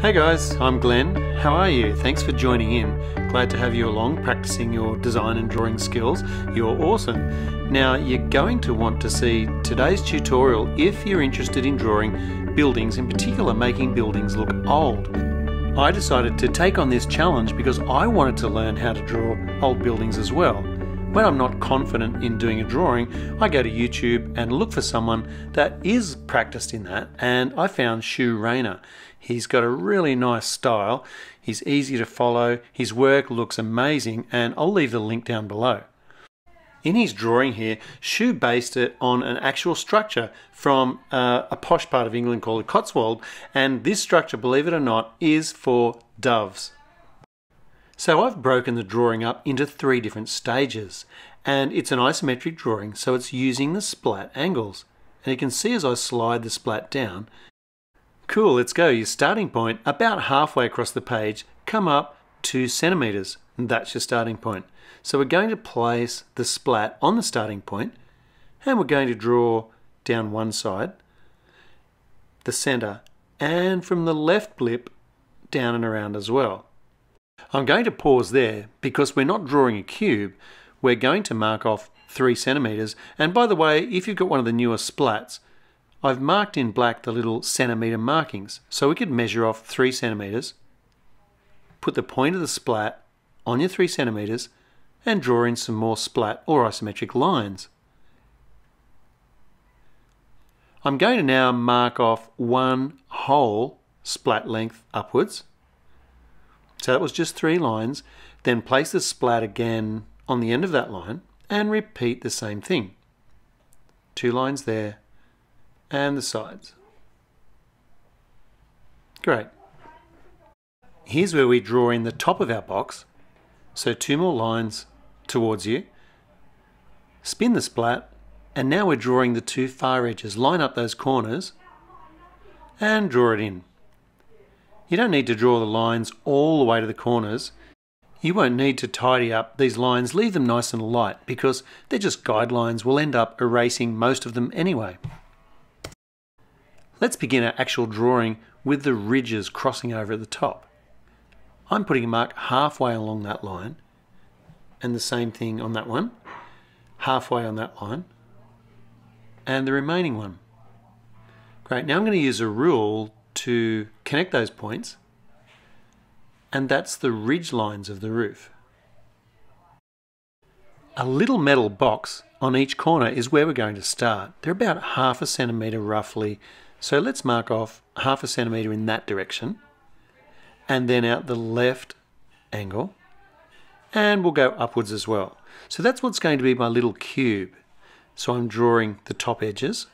Hey guys, I'm Glenn. How are you? Thanks for joining in. Glad to have you along practicing your design and drawing skills. You're awesome. Now, you're going to want to see today's tutorial if you're interested in drawing buildings, in particular making buildings look old. I decided to take on this challenge because I wanted to learn how to draw old buildings as well. When I'm not confident in doing a drawing, I go to YouTube and look for someone that is practiced in that, and I found Shoo Rayner. He's got a really nice style, he's easy to follow, his work looks amazing, and I'll leave the link down below. In his drawing here, Shoo based it on an actual structure from uh, a posh part of England called Cotswold, and this structure, believe it or not, is for doves. So I've broken the drawing up into three different stages and it's an isometric drawing so it's using the splat angles. And you can see as I slide the splat down, cool, let's go, your starting point about halfway across the page, come up two centimeters and that's your starting point. So we're going to place the splat on the starting point and we're going to draw down one side, the center, and from the left blip down and around as well. I'm going to pause there because we're not drawing a cube. We're going to mark off three centimeters. And by the way, if you've got one of the newer splats, I've marked in black the little centimeter markings. So we could measure off three centimeters, put the point of the splat on your three centimeters, and draw in some more splat or isometric lines. I'm going to now mark off one whole splat length upwards so that was just three lines. Then place the splat again on the end of that line and repeat the same thing. Two lines there and the sides. Great. Here's where we draw in the top of our box. So two more lines towards you. Spin the splat and now we're drawing the two far edges. Line up those corners and draw it in. You don't need to draw the lines all the way to the corners. You won't need to tidy up these lines, leave them nice and light because they're just guidelines. We'll end up erasing most of them anyway. Let's begin our actual drawing with the ridges crossing over at the top. I'm putting a mark halfway along that line and the same thing on that one, halfway on that line and the remaining one. Great, now I'm going to use a rule to connect those points, and that's the ridge lines of the roof. A little metal box on each corner is where we're going to start. They're about half a centimetre roughly, so let's mark off half a centimetre in that direction, and then out the left angle, and we'll go upwards as well. So that's what's going to be my little cube. So I'm drawing the top edges,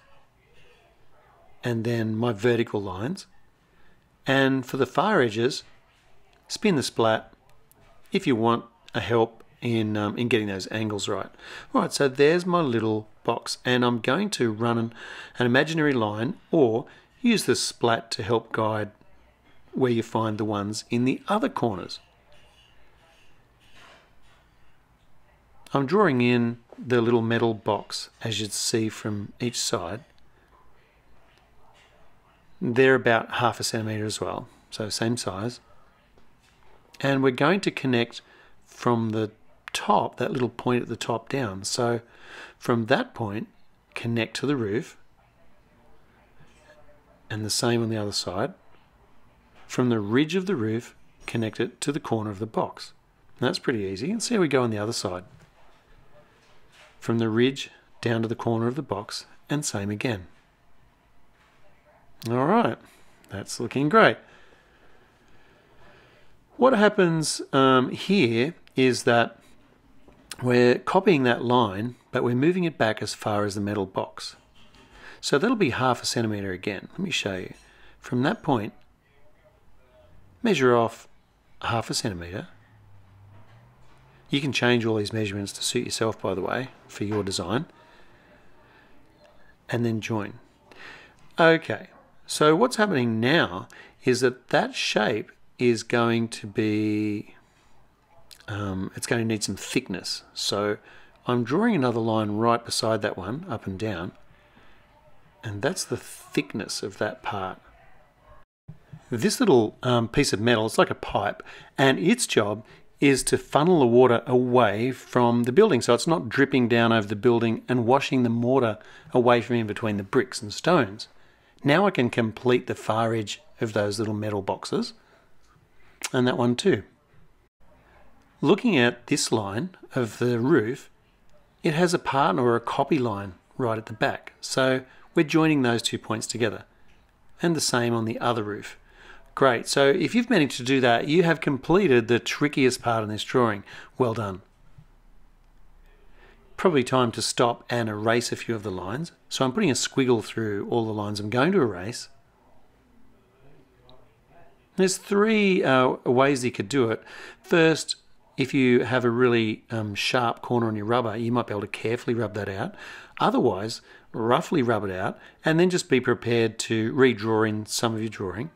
and then my vertical lines. And for the far edges, spin the splat if you want a help in, um, in getting those angles right. All right, so there's my little box and I'm going to run an, an imaginary line or use the splat to help guide where you find the ones in the other corners. I'm drawing in the little metal box as you'd see from each side they're about half a centimetre as well, so same size. And we're going to connect from the top, that little point at the top down. So from that point, connect to the roof, and the same on the other side. From the ridge of the roof, connect it to the corner of the box. And that's pretty easy. And see how we go on the other side. From the ridge down to the corner of the box, and same again. All right, that's looking great. What happens um, here is that we're copying that line, but we're moving it back as far as the metal box. So that'll be half a centimetre again. Let me show you. From that point, measure off half a centimetre. You can change all these measurements to suit yourself, by the way, for your design. And then join. Okay, so what's happening now is that that shape is going to be, um, it's going to need some thickness. So I'm drawing another line right beside that one, up and down, and that's the thickness of that part. This little um, piece of metal, it's like a pipe, and its job is to funnel the water away from the building so it's not dripping down over the building and washing the mortar away from in between the bricks and stones. Now I can complete the far edge of those little metal boxes and that one too. Looking at this line of the roof, it has a partner or a copy line right at the back. So we're joining those two points together. And the same on the other roof. Great, so if you've managed to do that, you have completed the trickiest part in this drawing. Well done. Probably time to stop and erase a few of the lines. So I'm putting a squiggle through all the lines I'm going to erase. There's three uh, ways you could do it. First, if you have a really um, sharp corner on your rubber, you might be able to carefully rub that out. Otherwise, roughly rub it out and then just be prepared to redraw in some of your drawing.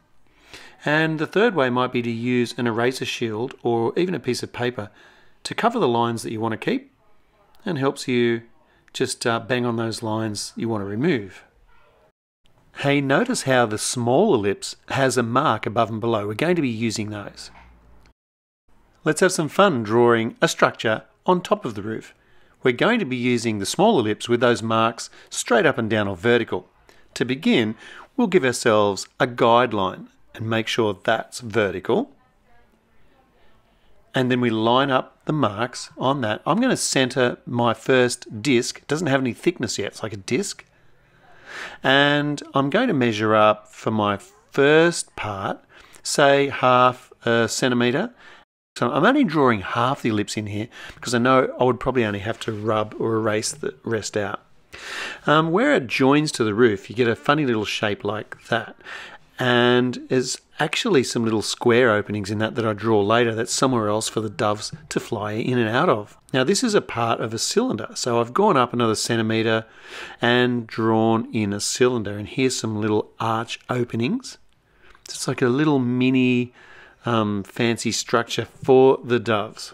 And the third way might be to use an eraser shield or even a piece of paper to cover the lines that you want to keep and helps you just uh, bang on those lines you want to remove. Hey, notice how the small ellipse has a mark above and below. We're going to be using those. Let's have some fun drawing a structure on top of the roof. We're going to be using the small ellipse with those marks straight up and down or vertical. To begin, we'll give ourselves a guideline and make sure that's vertical. And then we line up the marks on that. I'm going to center my first disc. It doesn't have any thickness yet. It's like a disc. And I'm going to measure up for my first part, say half a centimetre. So I'm only drawing half the ellipse in here because I know I would probably only have to rub or erase the rest out. Um, where it joins to the roof, you get a funny little shape like that and there's actually some little square openings in that that I draw later that's somewhere else for the doves to fly in and out of. Now this is a part of a cylinder so I've gone up another centimetre and drawn in a cylinder and here's some little arch openings. It's like a little mini um, fancy structure for the doves.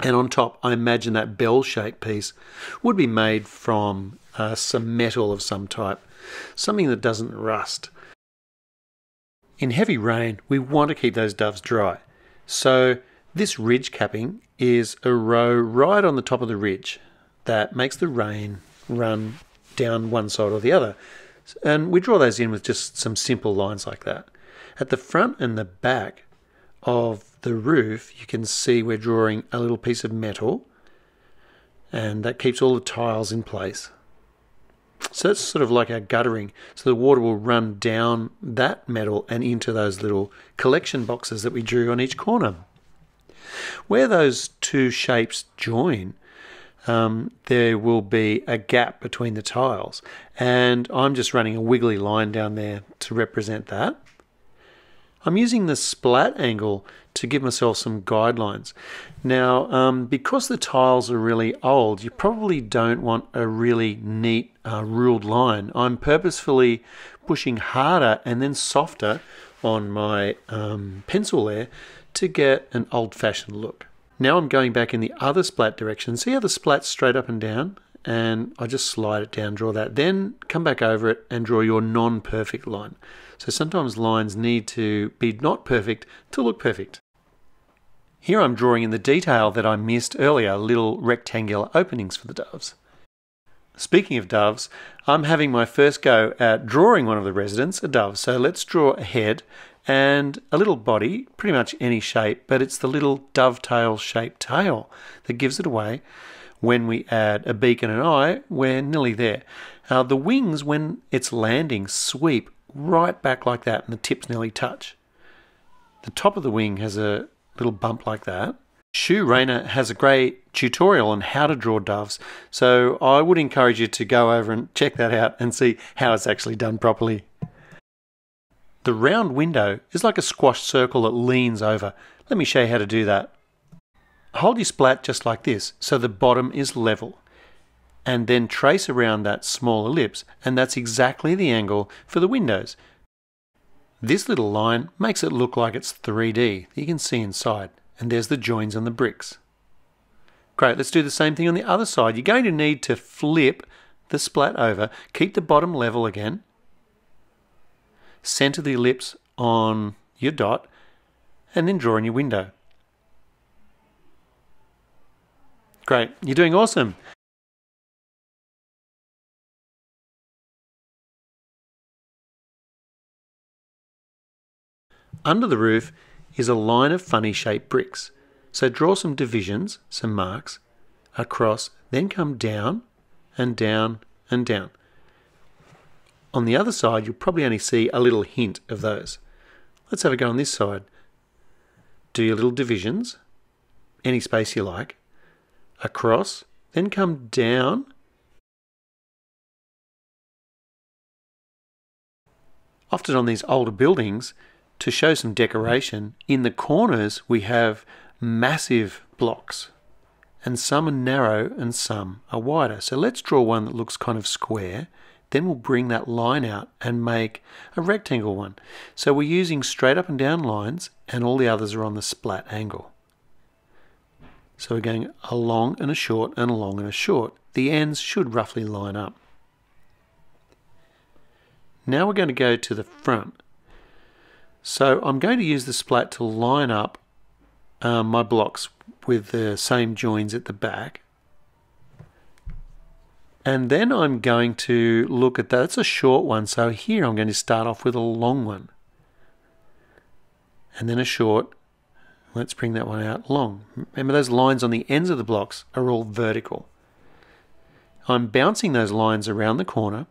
And on top, I imagine that bell-shaped piece would be made from uh, some metal of some type, something that doesn't rust. In heavy rain, we want to keep those doves dry. So this ridge capping is a row right on the top of the ridge that makes the rain run down one side or the other. And we draw those in with just some simple lines like that. At the front and the back of the roof, you can see we're drawing a little piece of metal and that keeps all the tiles in place. So that's sort of like our guttering. So the water will run down that metal and into those little collection boxes that we drew on each corner. Where those two shapes join, um, there will be a gap between the tiles. And I'm just running a wiggly line down there to represent that. I'm using the splat angle to give myself some guidelines. Now, um, because the tiles are really old, you probably don't want a really neat uh, ruled line. I'm purposefully pushing harder and then softer on my um, pencil there to get an old-fashioned look. Now I'm going back in the other splat direction. See how the splat's straight up and down? And I just slide it down, draw that. Then come back over it and draw your non-perfect line. So sometimes lines need to be not perfect to look perfect. Here I'm drawing in the detail that I missed earlier, little rectangular openings for the doves. Speaking of doves, I'm having my first go at drawing one of the residents, a dove. So let's draw a head and a little body, pretty much any shape, but it's the little dovetail shaped tail that gives it away. When we add a beak and an eye, we're nearly there. Uh, the wings, when it's landing, sweep right back like that and the tips nearly touch. The top of the wing has a little bump like that. Shoo Rayner has a great tutorial on how to draw doves, so I would encourage you to go over and check that out and see how it's actually done properly. The round window is like a squashed circle that leans over. Let me show you how to do that. Hold your splat just like this, so the bottom is level and then trace around that small ellipse and that's exactly the angle for the windows. This little line makes it look like it's 3D you can see inside and there's the joins on the bricks. Great, let's do the same thing on the other side. You're going to need to flip the splat over, keep the bottom level again, center the ellipse on your dot and then draw in your window. Great, you're doing awesome. Under the roof is a line of funny shaped bricks. So draw some divisions, some marks, across, then come down and down and down. On the other side, you'll probably only see a little hint of those. Let's have a go on this side. Do your little divisions, any space you like, across, then come down. Often on these older buildings, to show some decoration, in the corners we have massive blocks and some are narrow and some are wider. So let's draw one that looks kind of square. Then we'll bring that line out and make a rectangle one. So we're using straight up and down lines and all the others are on the splat angle. So we're going a long and a short and a long and a short. The ends should roughly line up. Now we're going to go to the front. So I'm going to use the splat to line up um, my blocks with the same joins at the back. And then I'm going to look at that. It's a short one, so here I'm going to start off with a long one. And then a short. Let's bring that one out long. Remember those lines on the ends of the blocks are all vertical. I'm bouncing those lines around the corner.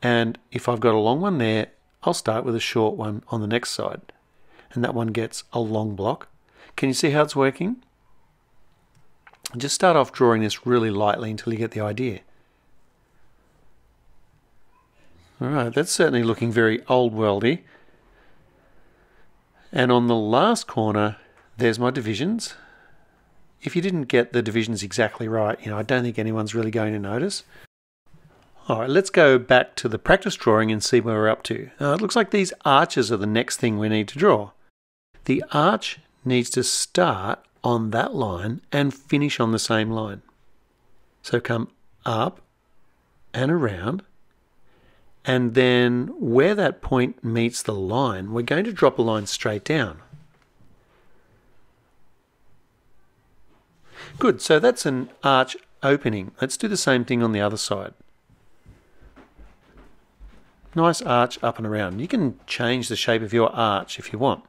And if I've got a long one there, I'll start with a short one on the next side. And that one gets a long block. Can you see how it's working? Just start off drawing this really lightly until you get the idea. Alright, that's certainly looking very old worldy. And on the last corner, there's my divisions. If you didn't get the divisions exactly right, you know, I don't think anyone's really going to notice. All right, let's go back to the practice drawing and see where we're up to. Uh, it looks like these arches are the next thing we need to draw. The arch needs to start on that line and finish on the same line. So come up and around, and then where that point meets the line, we're going to drop a line straight down. Good, so that's an arch opening. Let's do the same thing on the other side. Nice arch up and around. You can change the shape of your arch if you want.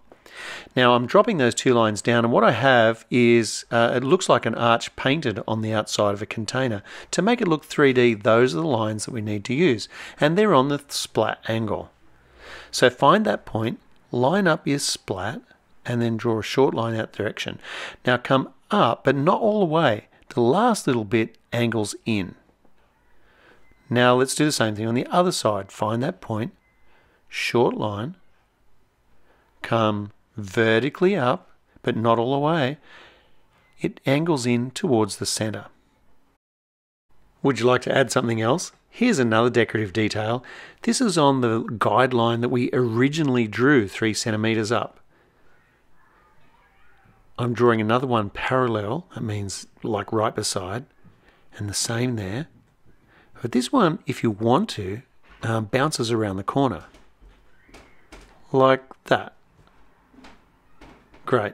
Now I'm dropping those two lines down and what I have is uh, it looks like an arch painted on the outside of a container. To make it look 3D those are the lines that we need to use and they're on the splat angle. So find that point, line up your splat and then draw a short line out direction. Now come up but not all the way. The last little bit angles in. Now let's do the same thing on the other side. Find that point, short line, come vertically up, but not all the way, it angles in towards the center. Would you like to add something else? Here's another decorative detail. This is on the guideline that we originally drew three centimeters up. I'm drawing another one parallel, that means like right beside, and the same there. But this one, if you want to, um, bounces around the corner. Like that. Great.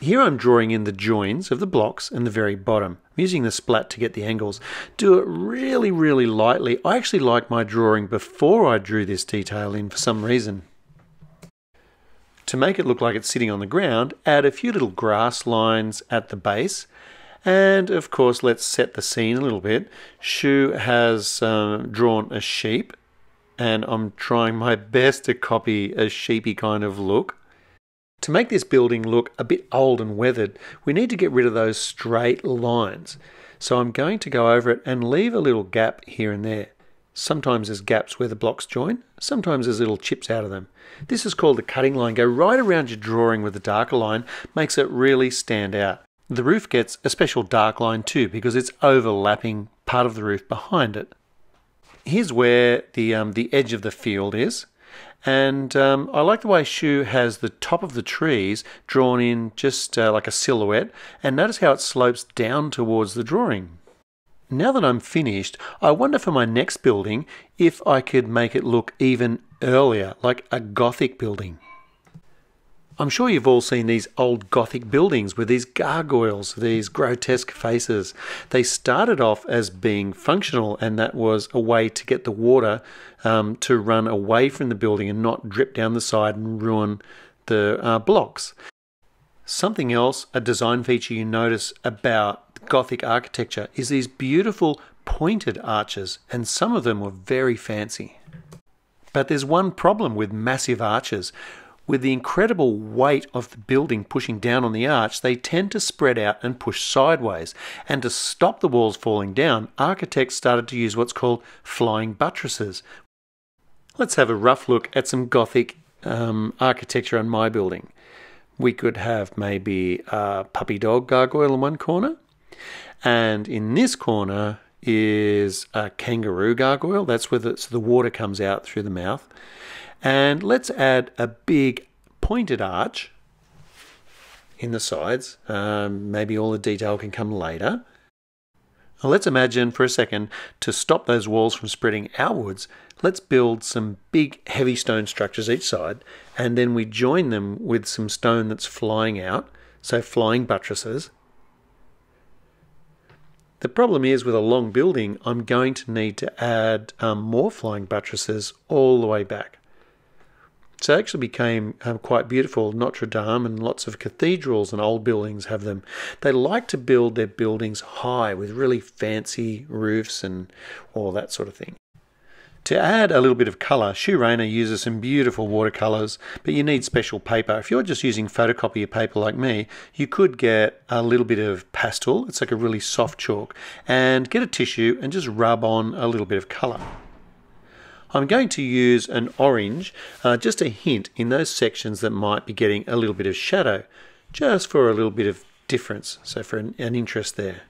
Here I'm drawing in the joins of the blocks and the very bottom. I'm using the splat to get the angles. Do it really, really lightly. I actually like my drawing before I drew this detail in for some reason. To make it look like it's sitting on the ground, add a few little grass lines at the base. And of course, let's set the scene a little bit. Shoo has um, drawn a sheep, and I'm trying my best to copy a sheepy kind of look. To make this building look a bit old and weathered, we need to get rid of those straight lines. So I'm going to go over it and leave a little gap here and there. Sometimes there's gaps where the blocks join, sometimes there's little chips out of them. This is called the cutting line. Go right around your drawing with a darker line, makes it really stand out. The roof gets a special dark line too because it's overlapping part of the roof behind it. Here's where the, um, the edge of the field is. And um, I like the way Shoo has the top of the trees drawn in just uh, like a silhouette. And notice how it slopes down towards the drawing. Now that I'm finished, I wonder for my next building if I could make it look even earlier, like a Gothic building. I'm sure you've all seen these old Gothic buildings with these gargoyles, these grotesque faces. They started off as being functional, and that was a way to get the water um, to run away from the building and not drip down the side and ruin the uh, blocks. Something else, a design feature you notice about Gothic architecture, is these beautiful pointed arches, and some of them were very fancy. But there's one problem with massive arches. With the incredible weight of the building pushing down on the arch, they tend to spread out and push sideways. And to stop the walls falling down, architects started to use what's called flying buttresses. Let's have a rough look at some Gothic um, architecture on my building. We could have maybe a puppy dog gargoyle in one corner, and in this corner is a kangaroo gargoyle. That's where the, so the water comes out through the mouth. And let's add a big pointed arch in the sides. Um, maybe all the detail can come later. Now let's imagine for a second to stop those walls from spreading outwards, let's build some big heavy stone structures each side and then we join them with some stone that's flying out, so flying buttresses. The problem is with a long building, I'm going to need to add um, more flying buttresses all the way back. So it actually became um, quite beautiful. Notre Dame and lots of cathedrals and old buildings have them. They like to build their buildings high with really fancy roofs and all that sort of thing. To add a little bit of colour, Shoo Rayner uses some beautiful watercolours, but you need special paper. If you're just using photocopier paper like me, you could get a little bit of pastel, it's like a really soft chalk, and get a tissue and just rub on a little bit of colour. I'm going to use an orange, uh, just a hint in those sections that might be getting a little bit of shadow, just for a little bit of difference, so for an, an interest there.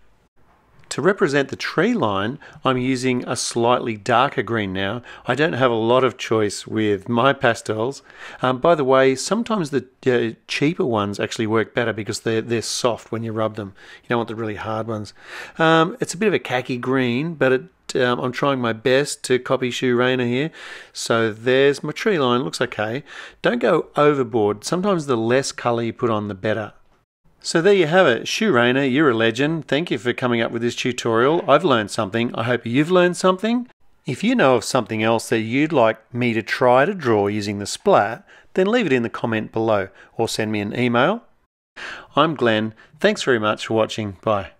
To represent the tree line, I'm using a slightly darker green now. I don't have a lot of choice with my pastels. Um, by the way, sometimes the uh, cheaper ones actually work better because they're, they're soft when you rub them. You don't want the really hard ones. Um, it's a bit of a khaki green, but it um, I'm trying my best to copy Shoo Rayner here. So there's my tree line, looks okay. Don't go overboard. Sometimes the less colour you put on, the better. So there you have it. Shoo Rayner, you're a legend. Thank you for coming up with this tutorial. I've learned something. I hope you've learned something. If you know of something else that you'd like me to try to draw using the splat, then leave it in the comment below or send me an email. I'm Glenn. Thanks very much for watching. Bye.